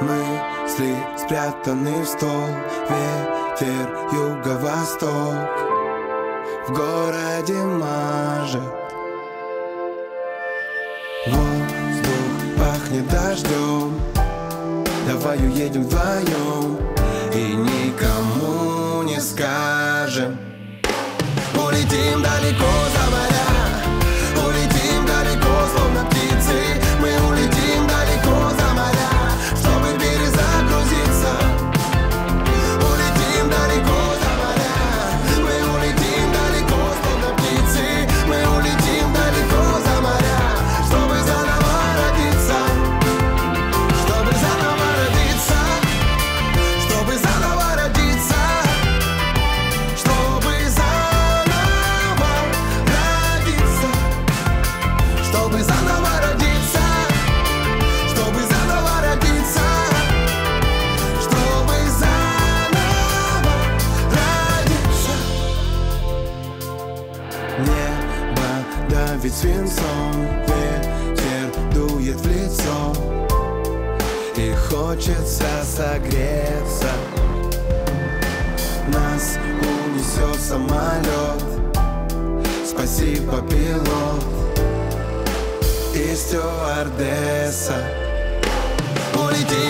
Мысли спрятаны в стол. Ветер юго-восток. В городе мажет. Воздух пахнет дождем. Давай уедем вдвоем. И никому не скажем. Улетим далеко за Чтобы заново родиться. Чтобы заново родиться. Чтобы заново родиться. Небо давит свинцом Ветер дует в лицо. И хочется согреться. Нас унесет самолет. Спасибо, пилот И стюардесса Улетим далеко за моря